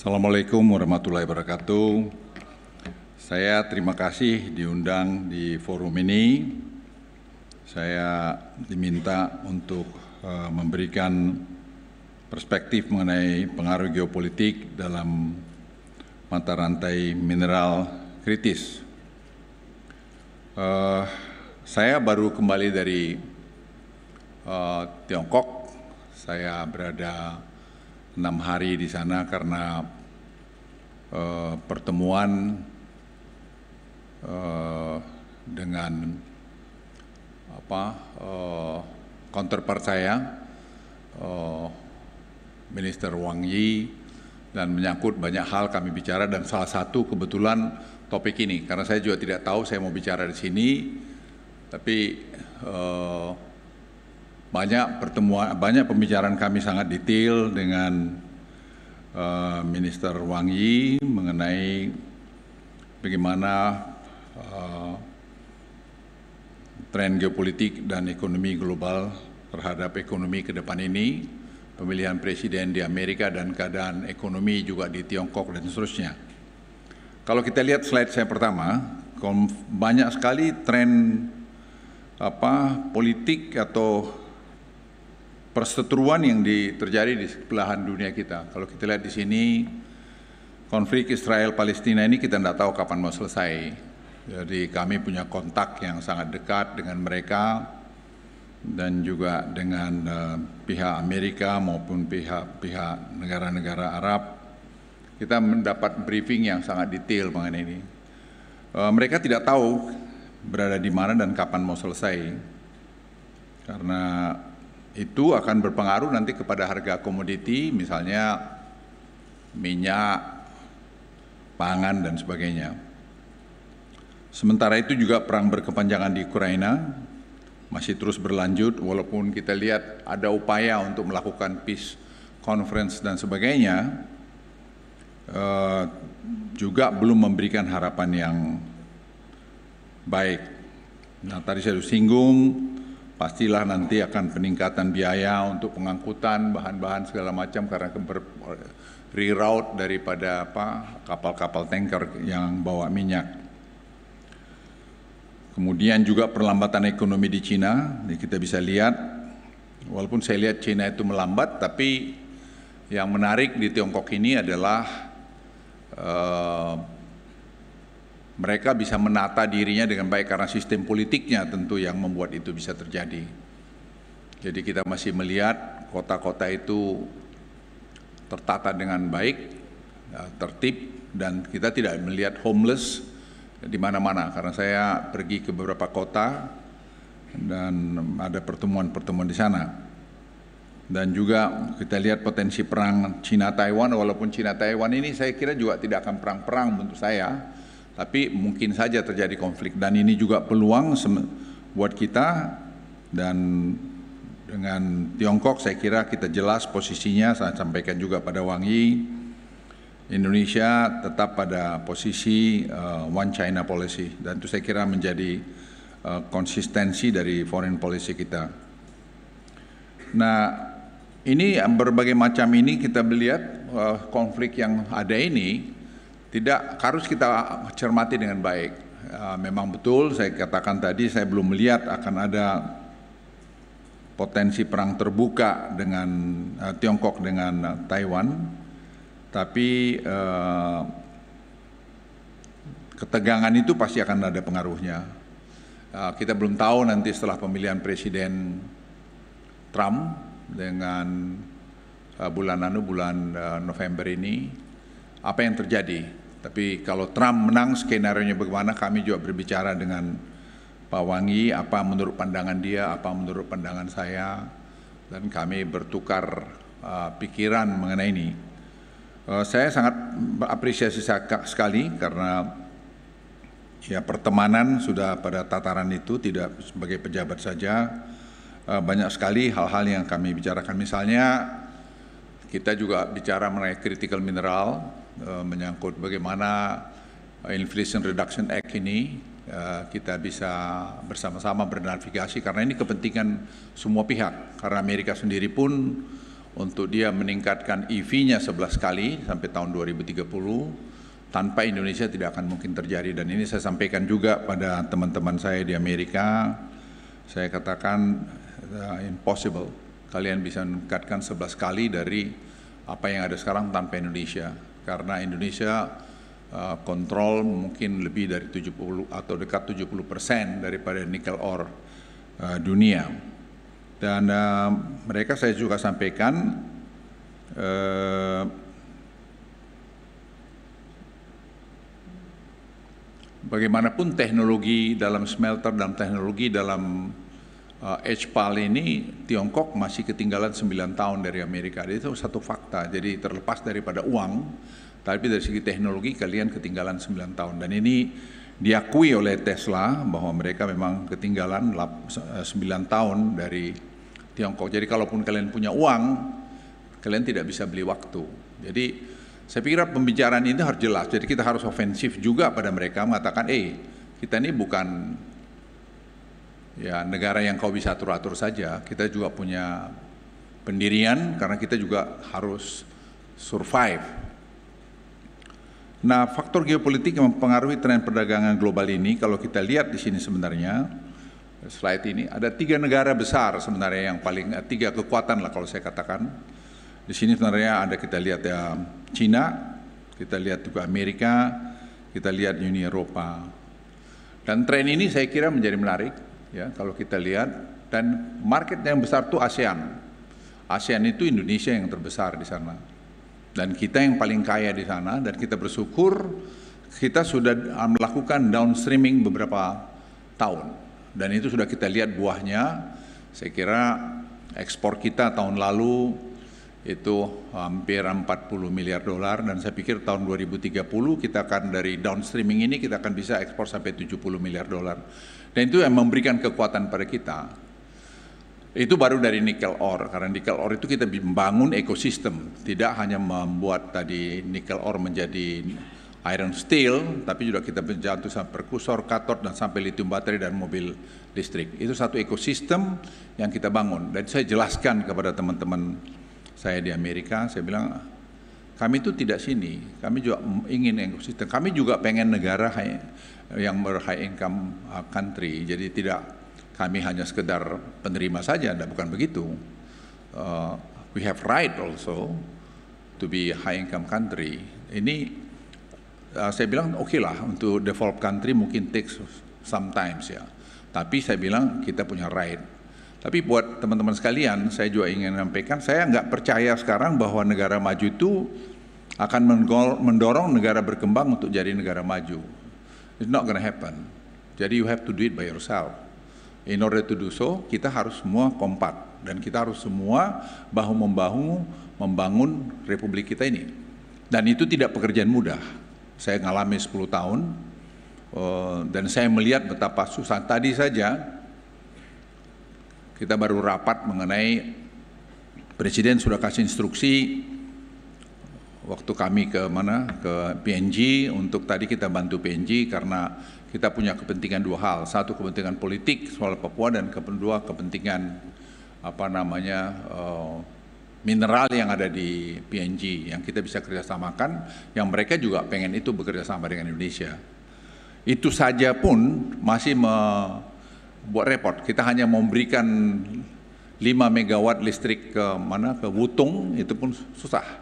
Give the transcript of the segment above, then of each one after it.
Assalamualaikum warahmatullahi wabarakatuh. Saya terima kasih diundang di forum ini. Saya diminta untuk uh, memberikan perspektif mengenai pengaruh geopolitik dalam mata rantai mineral kritis. Uh, saya baru kembali dari uh, Tiongkok. Saya berada enam hari di sana karena uh, pertemuan uh, dengan apa uh, counterpart saya uh, Minister Wang Yi dan menyangkut banyak hal kami bicara dan salah satu kebetulan topik ini. Karena saya juga tidak tahu saya mau bicara di sini tapi uh, banyak pertemuan, banyak pembicaraan kami sangat detail dengan uh, Minister Wang Yi mengenai bagaimana uh, tren geopolitik dan ekonomi global terhadap ekonomi ke depan ini, pemilihan presiden di Amerika dan keadaan ekonomi juga di Tiongkok dan seterusnya. Kalau kita lihat slide saya pertama, banyak sekali tren apa politik atau perseteruan yang di, terjadi di sebelahan dunia kita. Kalau kita lihat di sini, konflik Israel-Palestina ini kita tidak tahu kapan mau selesai. Jadi kami punya kontak yang sangat dekat dengan mereka dan juga dengan uh, pihak Amerika maupun pihak-pihak negara-negara Arab. Kita mendapat briefing yang sangat detail mengenai ini. Uh, mereka tidak tahu berada di mana dan kapan mau selesai. Karena itu akan berpengaruh nanti kepada harga komoditi, misalnya minyak, pangan, dan sebagainya. Sementara itu juga perang berkepanjangan di Ukraina masih terus berlanjut, walaupun kita lihat ada upaya untuk melakukan peace conference dan sebagainya, eh, juga belum memberikan harapan yang baik. Nah, tadi saya sudah singgung, pastilah nanti akan peningkatan biaya untuk pengangkutan bahan-bahan segala macam karena reroute daripada apa kapal-kapal tanker yang bawa minyak. Kemudian juga perlambatan ekonomi di Cina, ini kita bisa lihat walaupun saya lihat Cina itu melambat tapi yang menarik di Tiongkok ini adalah uh, mereka bisa menata dirinya dengan baik karena sistem politiknya tentu yang membuat itu bisa terjadi. Jadi kita masih melihat kota-kota itu tertata dengan baik, ya, tertib, dan kita tidak melihat homeless di mana-mana. Karena saya pergi ke beberapa kota dan ada pertemuan-pertemuan di sana. Dan juga kita lihat potensi perang Cina-Taiwan, walaupun Cina-Taiwan ini saya kira juga tidak akan perang-perang menurut saya, tapi mungkin saja terjadi konflik. Dan ini juga peluang buat kita dan dengan Tiongkok saya kira kita jelas posisinya. Saya sampaikan juga pada Wang Yi Indonesia tetap pada posisi uh, one China policy. Dan itu saya kira menjadi uh, konsistensi dari foreign policy kita. Nah, ini berbagai macam ini kita melihat uh, konflik yang ada ini tidak harus kita cermati dengan baik. Uh, memang betul saya katakan tadi saya belum melihat akan ada potensi perang terbuka dengan uh, Tiongkok dengan uh, Taiwan, tapi uh, ketegangan itu pasti akan ada pengaruhnya. Uh, kita belum tahu nanti setelah pemilihan Presiden Trump dengan uh, bulan anu bulan uh, November ini apa yang terjadi tapi kalau Trump menang skenario-nya bagaimana? Kami juga berbicara dengan Pak Wangi apa menurut pandangan dia, apa menurut pandangan saya. Dan kami bertukar uh, pikiran mengenai ini. Uh, saya sangat apresiasi sekali karena ya pertemanan sudah pada tataran itu tidak sebagai pejabat saja. Uh, banyak sekali hal-hal yang kami bicarakan. Misalnya kita juga bicara mengenai critical mineral uh, menyangkut bagaimana Inflation Reduction Act ini uh, kita bisa bersama-sama bernavigasi karena ini kepentingan semua pihak. Karena Amerika sendiri pun untuk dia meningkatkan EV-nya 11 kali sampai tahun 2030 tanpa Indonesia tidak akan mungkin terjadi. Dan ini saya sampaikan juga pada teman-teman saya di Amerika. Saya katakan uh, impossible. Kalian bisa meningkatkan 11 kali dari apa yang ada sekarang tanpa Indonesia karena Indonesia uh, kontrol mungkin lebih dari 70 atau dekat 70 persen daripada nikel ore uh, dunia. Dan uh, mereka saya juga sampaikan uh, bagaimanapun teknologi dalam smelter dan teknologi dalam HPAL ini Tiongkok masih ketinggalan 9 tahun dari Amerika. Itu satu fakta. Jadi terlepas daripada uang, tapi dari segi teknologi kalian ketinggalan 9 tahun. Dan ini diakui oleh Tesla bahwa mereka memang ketinggalan 9 uh, tahun dari Tiongkok. Jadi kalaupun kalian punya uang, kalian tidak bisa beli waktu. Jadi saya pikir pembicaraan ini harus jelas. Jadi kita harus ofensif juga pada mereka mengatakan, eh kita ini bukan ya negara yang kau bisa atur-atur saja. Kita juga punya pendirian karena kita juga harus survive. Nah, faktor geopolitik yang mempengaruhi tren perdagangan global ini, kalau kita lihat di sini sebenarnya, slide ini, ada tiga negara besar sebenarnya yang paling, eh, tiga kekuatan lah kalau saya katakan. Di sini sebenarnya ada kita lihat ya Cina, kita lihat juga Amerika, kita lihat Uni Eropa. Dan tren ini saya kira menjadi menarik ya kalau kita lihat dan market yang besar itu ASEAN. ASEAN itu Indonesia yang terbesar di sana. Dan kita yang paling kaya di sana dan kita bersyukur kita sudah melakukan downstreaming beberapa tahun dan itu sudah kita lihat buahnya. Saya kira ekspor kita tahun lalu itu hampir 40 miliar dolar dan saya pikir tahun 2030 kita akan dari downstreaming ini kita akan bisa ekspor sampai 70 miliar dolar. Dan itu yang memberikan kekuatan pada kita. Itu baru dari nikel ore karena nikel ore itu kita membangun ekosistem, tidak hanya membuat tadi nikel ore menjadi iron steel, tapi juga kita menjatuh sampai perkusor, katot dan sampai lithium baterai dan mobil listrik. Itu satu ekosistem yang kita bangun dan saya jelaskan kepada teman-teman saya di Amerika, saya bilang kami itu tidak sini, kami juga ingin ekosistem, kami juga pengen negara yang ber high income uh, country, jadi tidak kami hanya sekedar penerima saja, tidak bukan begitu. Uh, we have right also to be high income country. Ini uh, saya bilang oke okay lah untuk develop country mungkin takes sometimes ya, tapi saya bilang kita punya right tapi buat teman-teman sekalian, saya juga ingin menyampaikan, saya nggak percaya sekarang bahwa negara maju itu akan mendorong negara berkembang untuk jadi negara maju. It's not gonna happen. Jadi you have to do it by yourself. In order to do so, kita harus semua kompak dan kita harus semua bahu membahu membangun republik kita ini. Dan itu tidak pekerjaan mudah. Saya ngalami 10 tahun eh, dan saya melihat betapa susah tadi saja kita baru rapat mengenai Presiden sudah kasih instruksi waktu kami ke mana? Ke PNG untuk tadi kita bantu PNG karena kita punya kepentingan dua hal. Satu kepentingan politik soal Papua dan kedua kepentingan apa namanya uh, mineral yang ada di PNG yang kita bisa kerjasamakan yang mereka juga pengen itu bekerja sama dengan Indonesia. Itu saja pun masih me, buat repot. Kita hanya memberikan 5 megawatt listrik ke mana? Ke Wutung itu pun susah.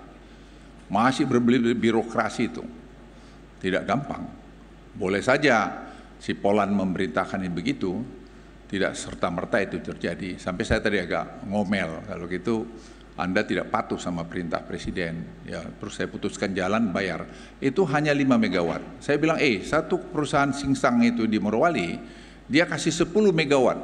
Masih berbeli birokrasi itu. Tidak gampang. Boleh saja si Poland memerintahkan ini begitu, tidak serta-merta itu terjadi. Sampai saya tadi agak ngomel kalau gitu anda tidak patuh sama perintah presiden, ya terus saya putuskan jalan bayar. Itu hanya 5 megawatt. Saya bilang, eh satu perusahaan singsang itu di Morowali dia kasih 10 megawatt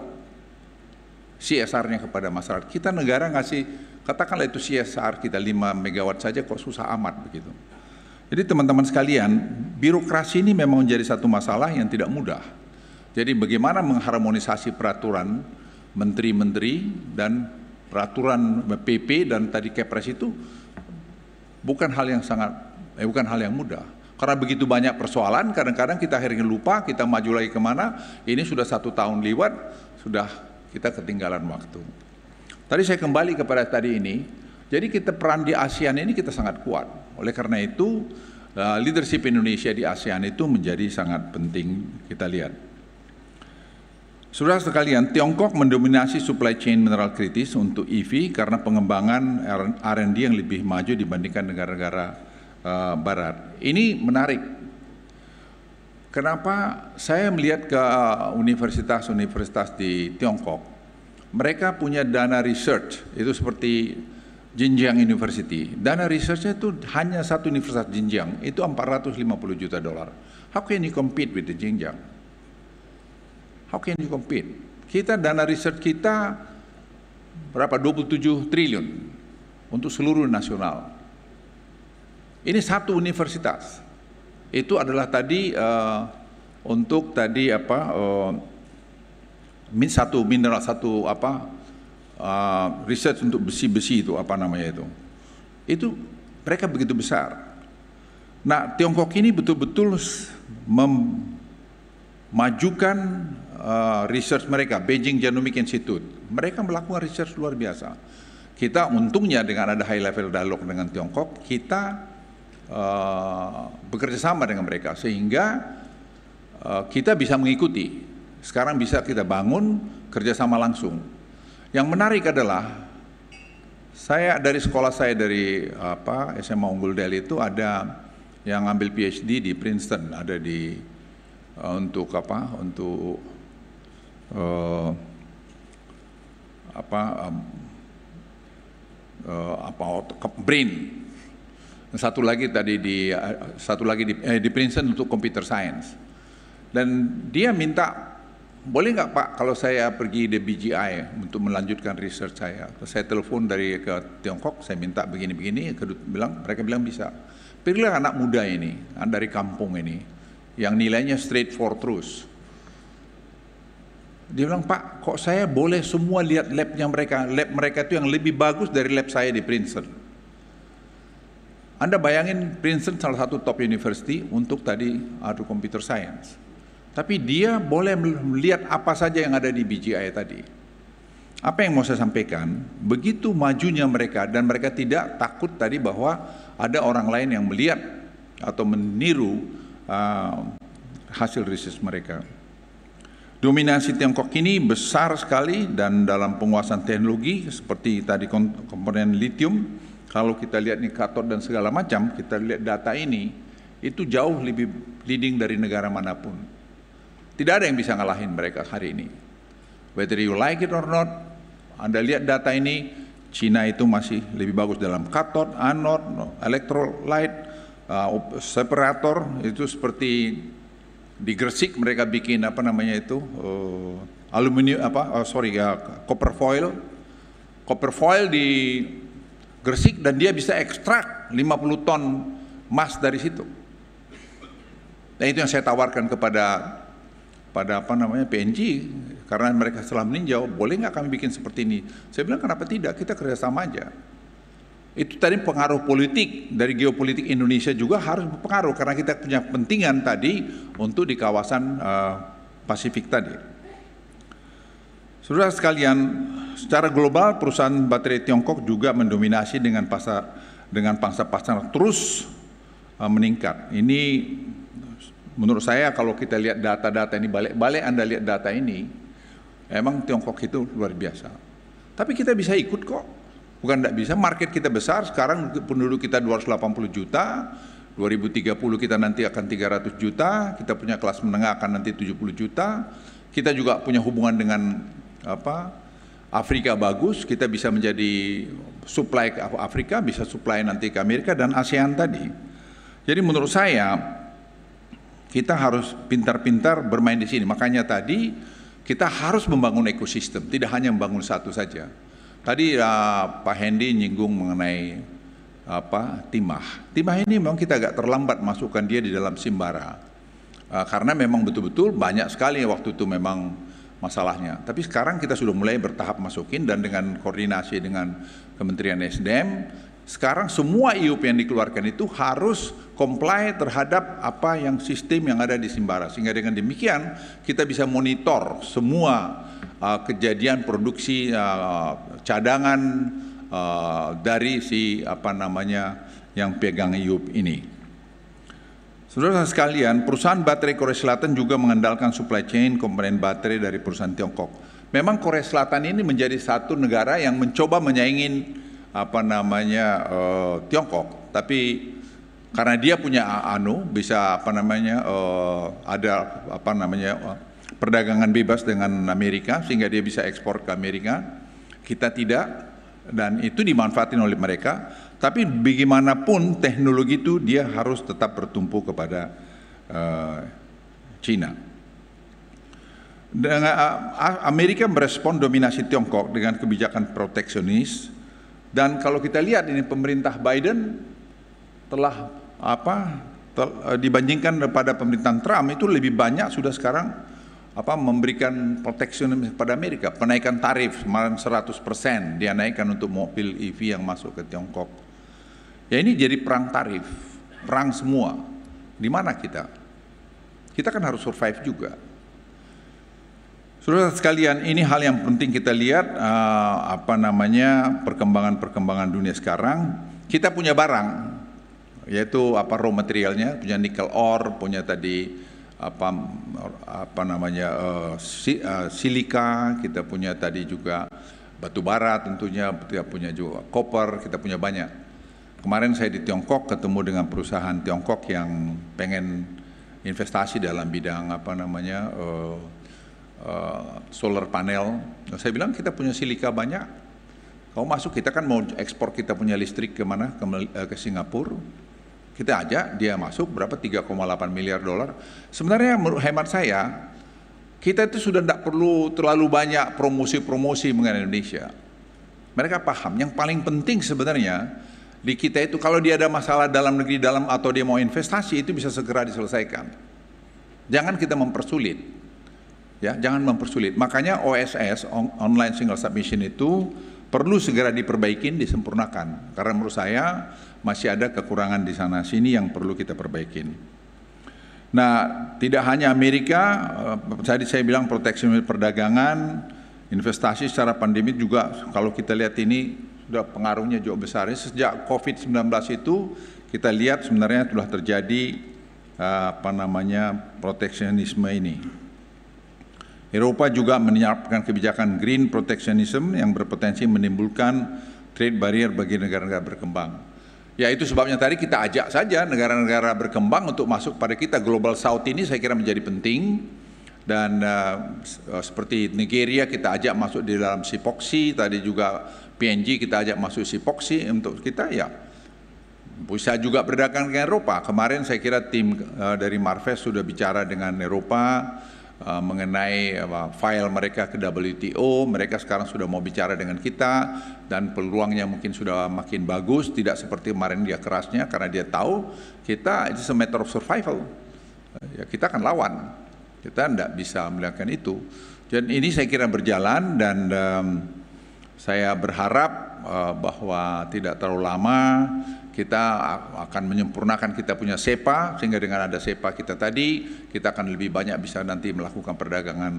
CSR-nya kepada masyarakat. Kita negara ngasih, katakanlah itu CSR kita 5 megawatt saja kok susah amat begitu. Jadi teman-teman sekalian, birokrasi ini memang menjadi satu masalah yang tidak mudah. Jadi bagaimana mengharmonisasi peraturan menteri-menteri dan peraturan PP dan tadi Kepres itu bukan hal yang sangat eh, bukan hal yang mudah. Karena begitu banyak persoalan, kadang-kadang kita akhirnya lupa, kita maju lagi ke mana, ini sudah satu tahun lewat, sudah kita ketinggalan waktu. Tadi saya kembali kepada tadi ini, Jadi kita peran di ASEAN ini kita sangat kuat. Oleh karena itu uh, leadership Indonesia di ASEAN itu menjadi sangat penting kita lihat. Saudara sekalian, Tiongkok mendominasi supply chain mineral kritis untuk EV karena pengembangan R&D yang lebih maju dibandingkan negara-negara uh, barat. Ini menarik. Kenapa saya melihat ke universitas-universitas di Tiongkok, mereka punya dana research, itu seperti Jinjiang University. Dana researchnya itu hanya satu universitas Jinjiang, itu 450 juta dolar. How can you compete with the Jinjiang? How can you compete? Kita dana riset kita berapa? 27 triliun untuk seluruh nasional. Ini satu universitas. Itu adalah tadi uh, untuk tadi apa uh, min satu mineral satu apa uh, research untuk besi-besi itu apa namanya itu. Itu mereka begitu besar. Nah, Tiongkok ini betul-betul memajukan uh, research mereka, Beijing Genomic Institute. Mereka melakukan research luar biasa. Kita untungnya dengan ada high level dialog dengan Tiongkok, kita uh, bekerja sama dengan mereka sehingga uh, kita bisa mengikuti. Sekarang bisa kita bangun kerjasama langsung. Yang menarik adalah saya dari sekolah saya dari apa SMA Unggul Delhi itu ada yang ambil PhD di Princeton, ada di uh, untuk apa? Untuk uh, apa um, uh, apa brain satu lagi tadi di satu lagi di, eh, di Princeton untuk computer science dan dia minta boleh nggak Pak kalau saya pergi di BGI untuk melanjutkan research saya saya telepon dari ke Tiongkok saya minta begini-begini bilang mereka bilang bisa pilihlah anak muda ini dari kampung ini yang nilainya straight for truth dia bilang, Pak, kok saya boleh semua lihat labnya mereka? Lab mereka itu yang lebih bagus dari lab saya di Princeton. Anda bayangin Princeton salah satu top university untuk tadi adu computer science. Tapi dia boleh melihat apa saja yang ada di BGI tadi. Apa yang mau saya sampaikan, begitu majunya mereka dan mereka tidak takut tadi bahwa ada orang lain yang melihat atau meniru uh, hasil riset mereka. Dominasi Tiongkok ini besar sekali dan dalam penguasaan teknologi seperti tadi komponen lithium, kalau kita lihat nih katot dan segala macam, kita lihat data ini, itu jauh lebih leading dari negara mana pun. Tidak ada yang bisa ngalahin mereka hari ini. Whether you like it or not, Anda lihat data ini, Cina itu masih lebih bagus dalam katot, anod, electrolyte, uh, separator, itu seperti di Gresik mereka bikin apa namanya itu uh, aluminium apa uh, sorry ya copper foil copper foil di Gresik dan dia bisa ekstrak 50 ton emas dari situ. Nah itu yang saya tawarkan kepada pada apa namanya PNG karena mereka setelah meninjau boleh nggak kami bikin seperti ini? Saya bilang kenapa tidak kita kerjasama aja. Itu tadi pengaruh politik dari geopolitik Indonesia juga harus berpengaruh karena kita punya kepentingan tadi untuk di kawasan uh, Pasifik tadi. Saudara sekalian, secara global perusahaan baterai Tiongkok juga mendominasi dengan pasar dengan pangsa pasar terus uh, meningkat. Ini menurut saya kalau kita lihat data-data ini balik-balik Anda lihat data ini, emang Tiongkok itu luar biasa. Tapi kita bisa ikut kok Bukan tidak bisa, market kita besar, sekarang penduduk kita 280 juta, 2030 kita nanti akan 300 juta, kita punya kelas menengah akan nanti 70 juta, kita juga punya hubungan dengan apa Afrika bagus, kita bisa menjadi supply ke Afrika, bisa supply nanti ke Amerika dan ASEAN tadi. Jadi menurut saya kita harus pintar-pintar bermain di sini. Makanya tadi kita harus membangun ekosistem, tidak hanya membangun satu saja. Tadi uh, Pak Hendy nyinggung mengenai apa timah. Timah ini memang kita agak terlambat masukkan dia di dalam simbara. Uh, karena memang betul-betul banyak sekali waktu itu memang masalahnya. Tapi sekarang kita sudah mulai bertahap masukin dan dengan koordinasi dengan Kementerian SDM, sekarang semua IUP yang dikeluarkan itu harus comply terhadap apa yang sistem yang ada di Simbara. Sehingga dengan demikian kita bisa monitor semua uh, kejadian produksi uh, cadangan uh, dari si apa namanya yang pegang IUP ini. Saudara sekalian, perusahaan baterai Korea Selatan juga mengandalkan supply chain komponen baterai dari perusahaan Tiongkok. Memang Korea Selatan ini menjadi satu negara yang mencoba menyaingin apa namanya uh, Tiongkok, tapi karena dia punya anu bisa apa namanya uh, ada apa namanya uh, perdagangan bebas dengan Amerika sehingga dia bisa ekspor ke Amerika. Kita tidak dan itu dimanfaatin oleh mereka. Tapi bagaimanapun teknologi itu dia harus tetap bertumpu kepada uh, China. Dengan Amerika merespon dominasi Tiongkok dengan kebijakan proteksionis dan kalau kita lihat ini pemerintah Biden telah apa eh, dibandingkan pada pemerintahan Trump itu lebih banyak sudah sekarang apa memberikan proteksi pada Amerika. Penaikan tarif kemarin 100% dia naikkan untuk mobil EV yang masuk ke Tiongkok. Ya ini jadi perang tarif perang semua. Di mana kita? Kita kan harus survive juga Saudara sekalian, ini hal yang penting kita lihat uh, apa namanya perkembangan-perkembangan dunia sekarang. Kita punya barang, yaitu apa raw materialnya punya nikel ore punya tadi apa apa namanya uh, si, uh, silika kita punya tadi juga batu bara tentunya kita punya juga koper kita punya banyak kemarin saya di Tiongkok ketemu dengan perusahaan Tiongkok yang pengen investasi dalam bidang apa namanya uh, uh, solar panel saya bilang kita punya silika banyak kalau masuk kita kan mau ekspor kita punya listrik ke mana ke, ke Singapura kita ajak dia masuk berapa 3,8 miliar dolar. Sebenarnya menurut hemat saya kita itu sudah tidak perlu terlalu banyak promosi-promosi mengenai Indonesia. Mereka paham. Yang paling penting sebenarnya di kita itu kalau dia ada masalah dalam negeri dalam atau dia mau investasi itu bisa segera diselesaikan. Jangan kita mempersulit. Ya, jangan mempersulit. Makanya OSS online single submission itu perlu segera diperbaiki, disempurnakan. Karena menurut saya masih ada kekurangan di sana sini yang perlu kita perbaikin. Nah, tidak hanya Amerika, eh, tadi saya bilang proteksi perdagangan, investasi secara pandemi juga kalau kita lihat ini sudah pengaruhnya jauh besar. Sejak COVID-19 itu kita lihat sebenarnya sudah terjadi eh, apa namanya proteksionisme ini. Eropa juga menyiapkan kebijakan green protectionism yang berpotensi menimbulkan trade barrier bagi negara-negara berkembang. Ya itu sebabnya tadi kita ajak saja negara-negara berkembang untuk masuk pada kita. Global South ini saya kira menjadi penting dan uh, seperti Nigeria kita ajak masuk di dalam sipoksi, tadi juga PNG kita ajak masuk sipoksi untuk kita ya bisa juga berdagang dengan Eropa. Kemarin saya kira tim uh, dari Marves sudah bicara dengan Eropa Uh, mengenai file mereka ke WTO, mereka sekarang sudah mau bicara dengan kita dan peluangnya mungkin sudah makin bagus, tidak seperti kemarin dia kerasnya karena dia tahu kita itu a matter of survival. Ya kita akan lawan, kita tidak bisa melakukan itu. Dan ini saya kira berjalan dan um, saya berharap uh, bahwa tidak terlalu lama kita akan menyempurnakan kita punya SEPA sehingga dengan ada SEPA kita tadi kita akan lebih banyak bisa nanti melakukan perdagangan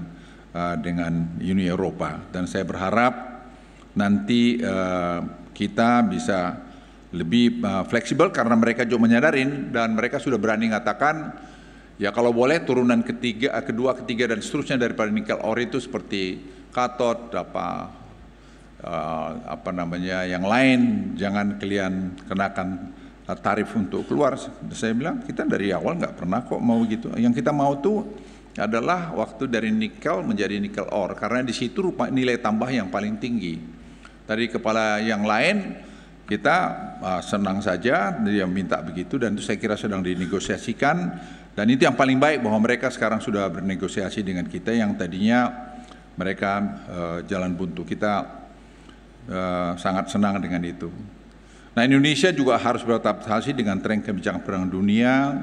uh, dengan Uni Eropa. Dan saya berharap nanti uh, kita bisa lebih uh, fleksibel karena mereka juga menyadarin dan mereka sudah berani mengatakan ya kalau boleh turunan ketiga kedua ketiga dan seterusnya daripada nikel ore itu seperti katot apa uh, apa namanya yang lain jangan kalian kenakan tarif untuk keluar. Saya bilang kita dari awal nggak pernah kok mau gitu. Yang kita mau tuh adalah waktu dari nikel menjadi nikel ore karena di situ rupa nilai tambah yang paling tinggi. Tadi kepala yang lain kita uh, senang saja dia minta begitu dan itu saya kira sedang dinegosiasikan dan itu yang paling baik bahwa mereka sekarang sudah bernegosiasi dengan kita yang tadinya mereka uh, jalan buntu. Kita Eh, sangat senang dengan itu. Nah Indonesia juga harus beradaptasi dengan tren kebijakan perang dunia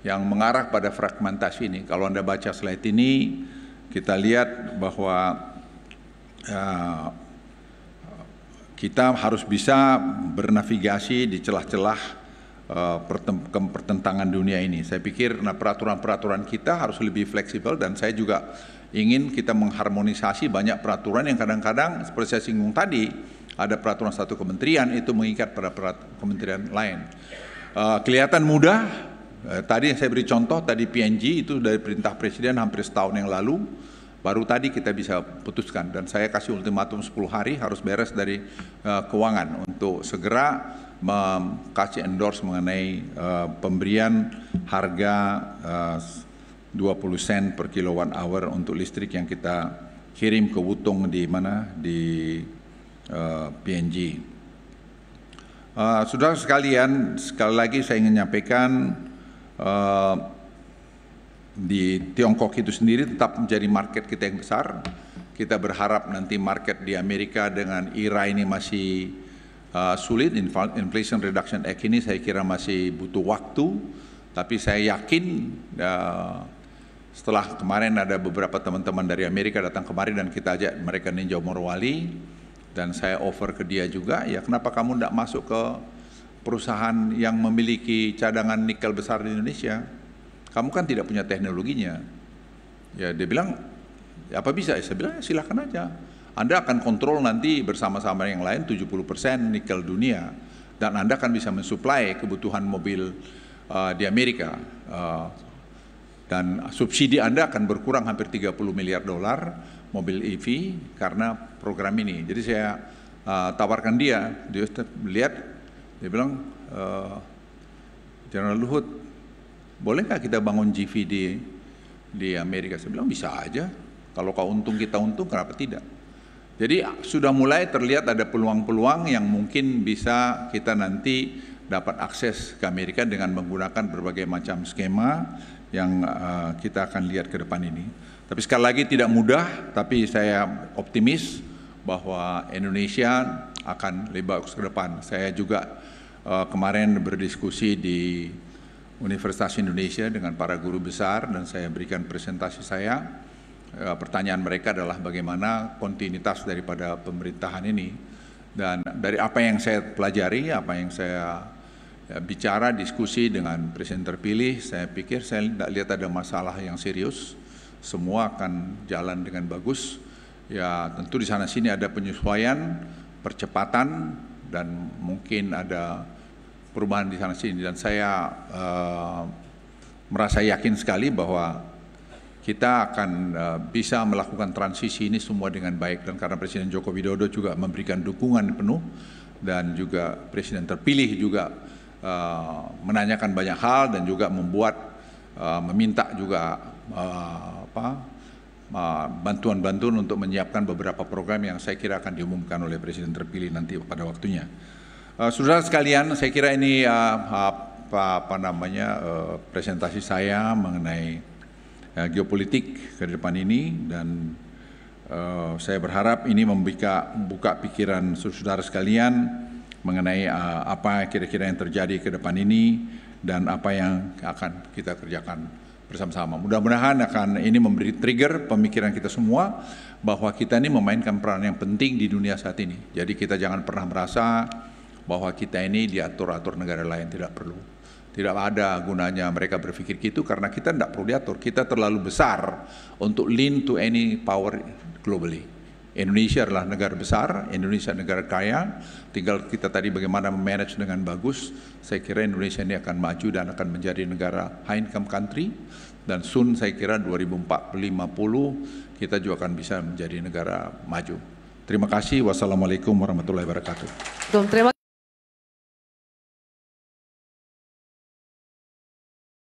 yang mengarah pada fragmentasi ini. Kalau Anda baca slide ini, kita lihat bahwa uh, kita harus bisa bernavigasi di celah-celah uh, pertentangan dunia ini. Saya pikir nah, peraturan-peraturan kita harus lebih fleksibel dan saya juga ingin kita mengharmonisasi banyak peraturan yang kadang-kadang seperti saya singgung tadi ada peraturan satu kementerian itu mengikat pada kementerian lain. Uh, kelihatan mudah. Uh, tadi saya beri contoh tadi PNG itu dari perintah presiden hampir setahun yang lalu. Baru tadi kita bisa putuskan dan saya kasih ultimatum 10 hari harus beres dari uh, keuangan untuk segera kasih endorse mengenai uh, pemberian harga uh, 20 sen per kilowatt hour untuk listrik yang kita kirim ke Wutung di mana di uh, PNG. Uh, saudara sekalian, sekali lagi saya ingin menyampaikan uh, di Tiongkok itu sendiri tetap menjadi market kita yang besar. Kita berharap nanti market di Amerika dengan IRA ini masih uh, sulit. Inflation Reduction Act ini saya kira masih butuh waktu, tapi saya yakin uh, setelah kemarin ada beberapa teman-teman dari Amerika datang kemari dan kita ajak mereka ninjau Morowali dan saya offer ke dia juga, ya kenapa kamu tidak masuk ke perusahaan yang memiliki cadangan nikel besar di Indonesia? Kamu kan tidak punya teknologinya. Ya dia bilang, ya apa bisa? Saya bilang, ya, silakan aja. Anda akan kontrol nanti bersama-sama yang lain 70% nikel dunia dan Anda akan bisa mensuplai kebutuhan mobil uh, di Amerika. Uh, dan subsidi Anda akan berkurang hampir 30 miliar dolar mobil EV karena program ini. Jadi saya uh, tawarkan dia, dia lihat, dia bilang, uh, General Luhut, boleh nggak kita bangun GV di di Amerika? Saya bilang bisa aja. Kalau kau untung kita untung, kenapa tidak? Jadi sudah mulai terlihat ada peluang-peluang yang mungkin bisa kita nanti dapat akses ke Amerika dengan menggunakan berbagai macam skema yang uh, kita akan lihat ke depan ini. Tapi sekali lagi tidak mudah, tapi saya optimis bahwa Indonesia akan lebih bagus ke depan. Saya juga uh, kemarin berdiskusi di Universitas Indonesia dengan para guru besar dan saya berikan presentasi saya. Uh, pertanyaan mereka adalah bagaimana kontinuitas daripada pemerintahan ini dan dari apa yang saya pelajari, apa yang saya ya, bicara diskusi dengan presiden terpilih, saya pikir saya tidak lihat ada masalah yang serius. Semua akan jalan dengan bagus. Ya tentu di sana sini ada penyesuaian, percepatan dan mungkin ada perubahan di sana sini dan saya uh, merasa yakin sekali bahwa kita akan uh, bisa melakukan transisi ini semua dengan baik dan karena Presiden Joko Widodo juga memberikan dukungan penuh dan juga Presiden terpilih juga uh, menanyakan banyak hal dan juga membuat uh, meminta juga uh, apa bantuan-bantuan untuk menyiapkan beberapa program yang saya kira akan diumumkan oleh Presiden terpilih nanti pada waktunya. Uh, saudara sekalian, saya kira ini uh, apa, apa namanya uh, presentasi saya mengenai uh, geopolitik ke depan ini dan uh, saya berharap ini membuka buka pikiran saudara sekalian mengenai uh, apa kira-kira yang terjadi ke depan ini dan apa yang akan kita kerjakan bersama-sama. Mudah-mudahan akan ini memberi trigger pemikiran kita semua bahwa kita ini memainkan peran yang penting di dunia saat ini. Jadi kita jangan pernah merasa bahwa kita ini diatur-atur negara lain tidak perlu. Tidak ada gunanya mereka berpikir gitu karena kita tidak perlu diatur. Kita terlalu besar untuk lean to any power globally. Indonesia adalah negara besar, Indonesia negara kaya, tinggal kita tadi bagaimana memanage dengan bagus. Saya kira Indonesia ini akan maju dan akan menjadi negara high income country dan soon saya kira 2040 kita juga akan bisa menjadi negara maju. Terima kasih. Wassalamualaikum warahmatullahi wabarakatuh.